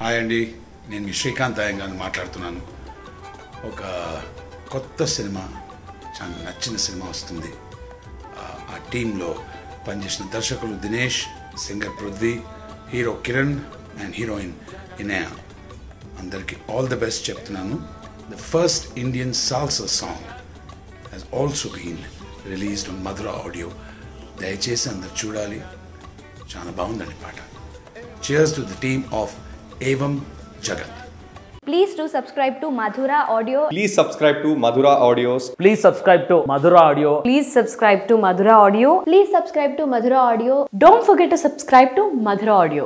Hi అండి. నేను మీ శ్రీకాంత్ అయ్యంగారు మాట్లాడుతున్నాను. ఒక కొత్త సినిమా చాలా నచ్చిన సినిమా వస్తుంది. ఆ- టీంలో పనిచేసిన దర్శకులు Dinesh singer Prithvi hero Kiran and heroine Inaya అందరికీ ఆల్ ద బెస్ట్ చెప్తున్నాను. The first Indian salsa song has also been released on Madhura audio దయచేసి అందరు చూడాలి. చాలా బాగుందండి పాట. Cheers to the team of एवं Jagat. Please to subscribe to Madhura audio please subscribe to Madhura audio please subscribe to Madhura audio please subscribe to Madhura audio please subscribe to Madhura audio don't forget to subscribe to Madhura audio